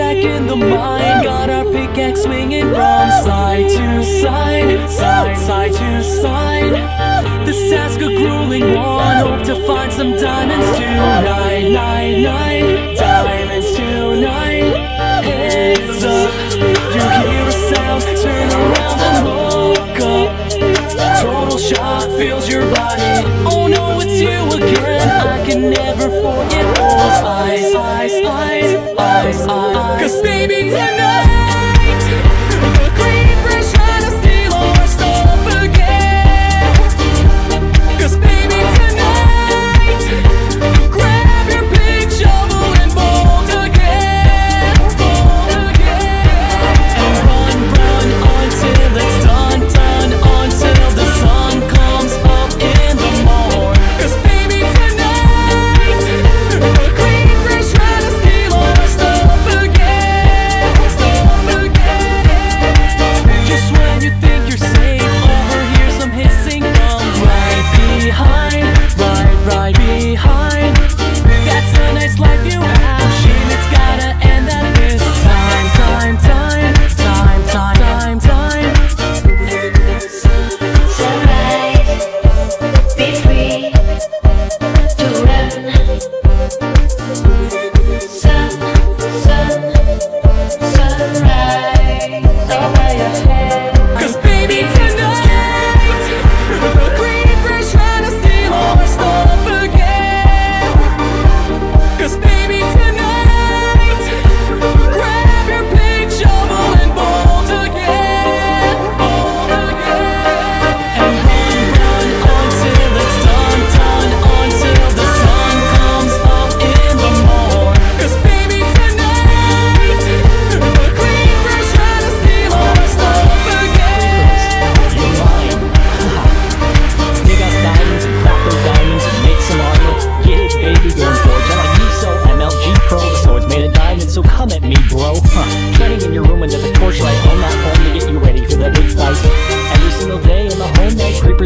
in the mind. Got our pickaxe swinging from side to side, side, side to side. This task a grueling one. Hope to find some diamonds tonight, night, night. Diamonds tonight. Heads up, you hear a sound. Turn around and look up. Total shock fills your body. Oh no, it's you again. Can never forget those eyes, eyes, eyes, eyes, eyes. Cause baby, tonight,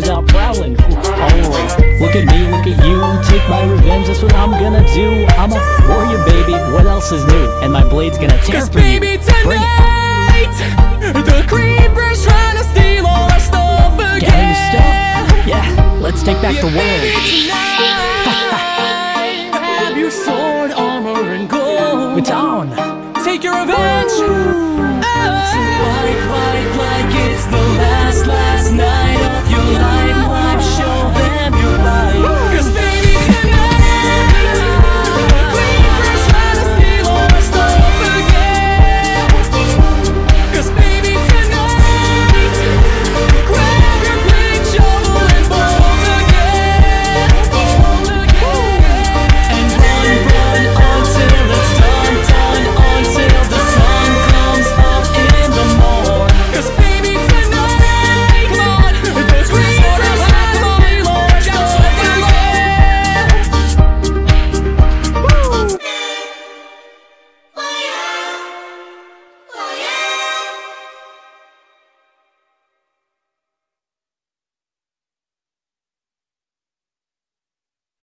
out prowling. Look at me, look at you. Take my revenge, that's what I'm gonna do. I'm a warrior, baby. What else is new? And my blade's gonna tear Cause for you. baby it. tonight The creepers trying to steal all our stuff again Getting stuff? Yeah, let's take back the world. Tonight Grab your sword, armor, and gold It's on. Take your revenge Fight, fight like it's the last, last night